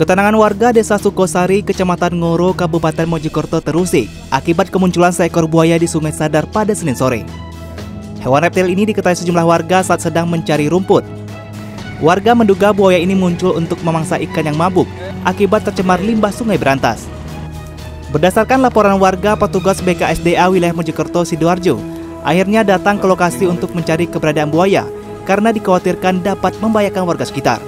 Ketenangan warga Desa Sukosari, Kecamatan Ngoro, Kabupaten Mojokerto terusik akibat kemunculan seekor buaya di Sungai Sadar pada Senin sore. Hewan reptil ini diketahui sejumlah warga saat sedang mencari rumput. Warga menduga buaya ini muncul untuk memangsa ikan yang mabuk akibat tercemar limbah sungai berantas. Berdasarkan laporan warga, petugas BKSDA wilayah Mojokerto Sidoarjo akhirnya datang ke lokasi untuk mencari keberadaan buaya karena dikhawatirkan dapat membahayakan warga sekitar.